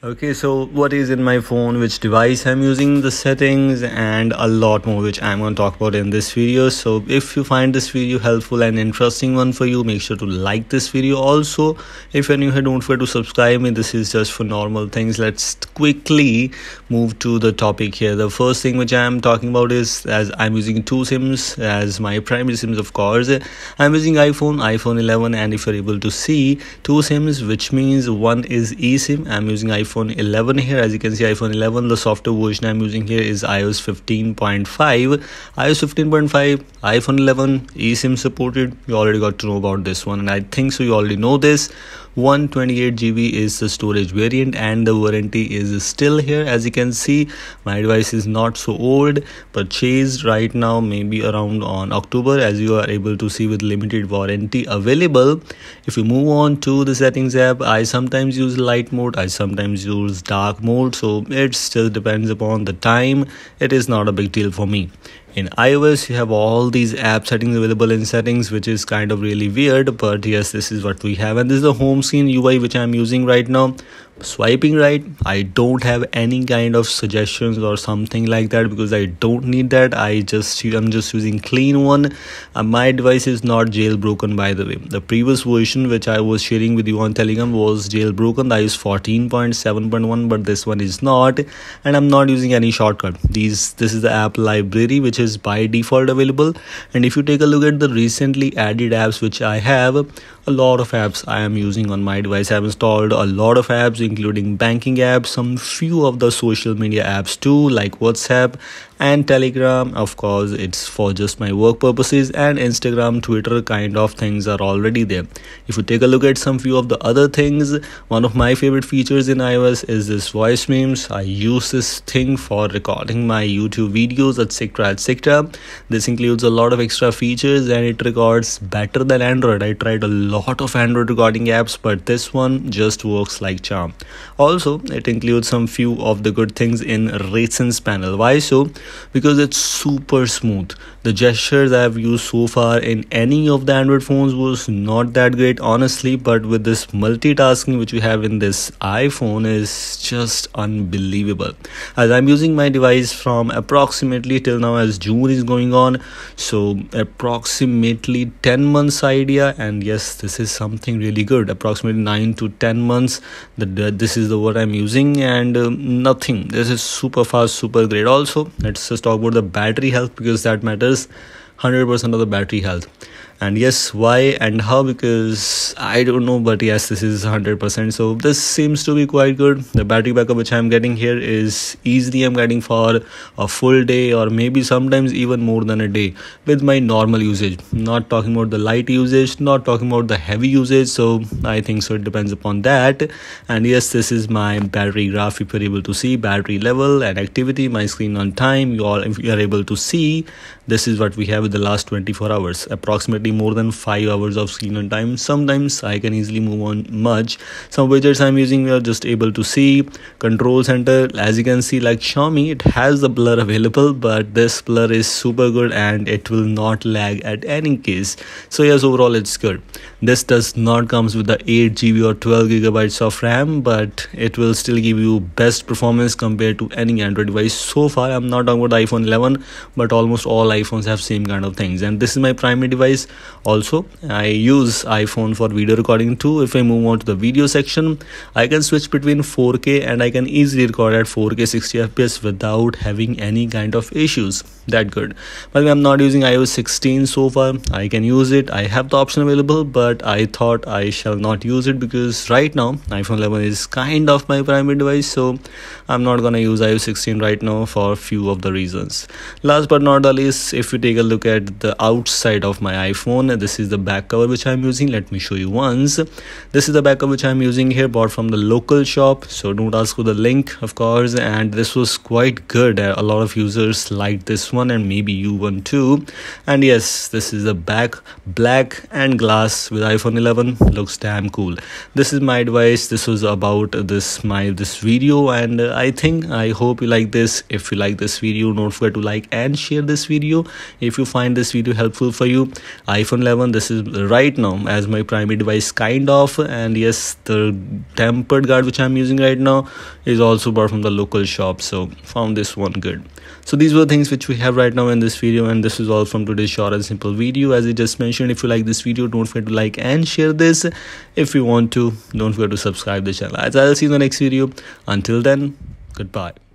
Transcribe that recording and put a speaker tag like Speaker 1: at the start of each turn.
Speaker 1: Okay, so what is in my phone, which device I'm using, the settings, and a lot more, which I'm going to talk about in this video. So, if you find this video helpful and interesting one for you, make sure to like this video. Also, if you're new here, don't forget to subscribe me. This is just for normal things. Let's quickly move to the topic here. The first thing which I'm talking about is as I'm using two SIMs as my primary SIMs, of course. I'm using iPhone, iPhone 11, and if you're able to see two SIMs, which means one is eSIM. I'm using iPhone iphone 11 here. As you can see iphone 11 the software version i'm using here is ios 15.5 ios 15.5 iphone 11 esim supported. You already got to know about this one and i think so you already know this. 128 GB is the storage variant and the warranty is still here. As you can see my device is not so old purchased right now maybe around on October as you are able to see with limited warranty available. If you move on to the settings app I sometimes use light mode. I sometimes use dark mode so it still depends upon the time. It is not a big deal for me. In ios you have all these app settings available in settings which is kind of really weird but yes this is what we have. And this is the home screen ui which i'm using right now swiping right? I don't have any kind of suggestions or something like that because i don't need that. I just i'm just using clean one. Uh, my device is not jailbroken by the way. The previous version which i was sharing with you on telegram was jailbroken. I use 14.7.1 but this one is not. And i'm not using any shortcut. These this is the app library which is by default available. And if you take a look at the recently added apps which i have a lot of apps i am using on my device. I've installed a lot of apps including banking apps, some few of the social media apps too, like WhatsApp and Telegram. Of course, it's for just my work purposes, and Instagram, Twitter kind of things are already there. If you take a look at some few of the other things, one of my favorite features in iOS is this voice memos. I use this thing for recording my YouTube videos, etc. etc. This includes a lot of extra features and it records better than Android. I tried a lot of Android recording apps, but this one just works like charm. Also, it includes some few of the good things in Recents panel. Why so? Because it's super smooth. The gestures I've used so far in any of the Android phones was not that great, honestly, but with this multitasking which we have in this iPhone is just unbelievable. As I'm using my device from approximately till now as June is going on, so approximately 10 months idea, and yes, this is something really good. Approximately 9 to 10 months. The this is the word i'm using and um, nothing this is super fast super great also let's just talk about the battery health because that matters 100% of the battery health and yes why and how? Because i don't know but yes this is 100% so this seems to be quite good. The battery backup which i'm getting here is easily i'm getting for a full day or maybe sometimes even more than a day with my normal usage. Not talking about the light usage not talking about the heavy usage. So i think so it depends upon that. And yes this is my battery graph. If you're able to see battery level and activity my screen on time you all if you are able to see this is what we have with the last 24 hours. Approximately more than 5 hours of screen time. Sometimes i can easily move on much. Some widgets i'm using we are just able to see. Control center as you can see like xiaomi it has the blur available but this blur is super good and it will not lag at any case. So yes overall it's good. This does not comes with the 8 gb or 12 gigabytes of ram but it will still give you best performance compared to any android device. So far i'm not talking about iphone 11 but almost all iphones have same kind of things. And this is my primary device also i use iphone for video recording too. If i move on to the video section i can switch between 4k and i can easily record at 4k 60 fps without having any kind of issues. That good. But i'm not using ios 16 so far. I can use it. I have the option available but i thought i shall not use it because right now iphone 11 is kind of my primary device so i'm not gonna use ios 16 right now for a few of the reasons. Last but not the least if you take a look at the outside of my iphone phone this is the back cover which i'm using. Let me show you once. This is the back cover which i'm using here bought from the local shop. So don't ask for the link of course. And this was quite good. A lot of users liked this one and maybe you one too. And yes this is the back black and glass with iphone 11 looks damn cool. This is my advice. This was about this my this video. And uh, i think i hope you like this. If you like this video don't forget to like and share this video. If you find this video helpful for you i iphone 11 this is right now as my primary device kind of and yes the tempered guard which i'm using right now is also bought from the local shop so found this one good. So these were things which we have right now in this video and this is all from today's short and simple video. As i just mentioned if you like this video don't forget to like and share this. If you want to don't forget to subscribe the channel. As i'll see you in the next video. Until then goodbye